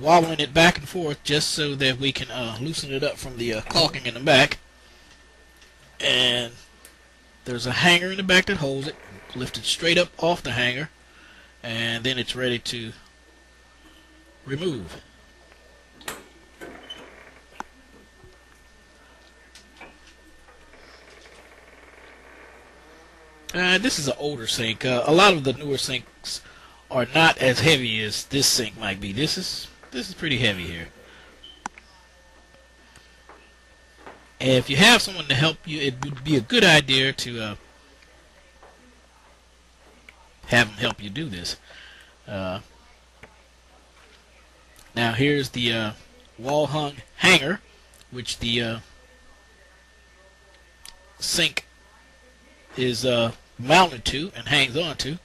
wobbling it back and forth just so that we can uh, loosen it up from the uh, caulking in the back. And there's a hanger in the back that holds it. Lift it straight up off the hanger, and then it's ready to remove. Uh, this is an older sink. Uh, a lot of the newer sinks are not as heavy as this sink might be. This is this is pretty heavy here. And if you have someone to help you, it would be a good idea to uh, have them help you do this. Uh, now here's the uh, wall hung hanger, which the uh, sink is uh, mounted to and hangs on to.